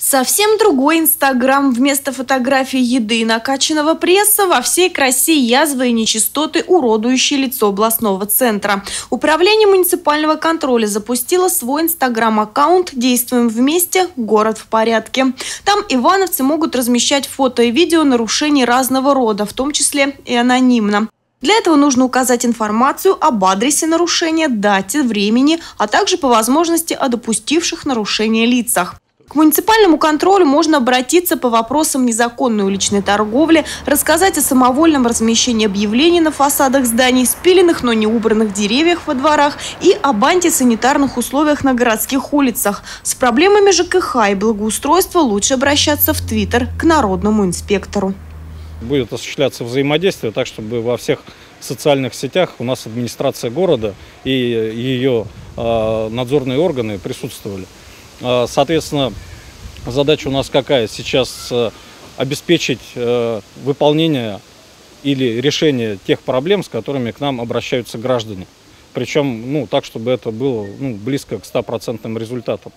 Совсем другой Инстаграм. Вместо фотографии еды и накачанного пресса во всей красе язвы и нечистоты, уродующие лицо областного центра. Управление муниципального контроля запустило свой Инстаграм-аккаунт «Действуем вместе. Город в порядке». Там ивановцы могут размещать фото и видео нарушений разного рода, в том числе и анонимно. Для этого нужно указать информацию об адресе нарушения, дате, времени, а также по возможности о допустивших нарушение лицах. К муниципальному контролю можно обратиться по вопросам незаконной уличной торговли, рассказать о самовольном размещении объявлений на фасадах зданий, спиленных, но не убранных деревьях во дворах и об антисанитарных условиях на городских улицах. С проблемами ЖКХ и благоустройства лучше обращаться в Твиттер к народному инспектору. Будет осуществляться взаимодействие так, чтобы во всех социальных сетях у нас администрация города и ее э, надзорные органы присутствовали. А, соответственно, задача у нас какая? Сейчас э, обеспечить э, выполнение или решение тех проблем, с которыми к нам обращаются граждане. Причем ну, так, чтобы это было ну, близко к 100% результатам.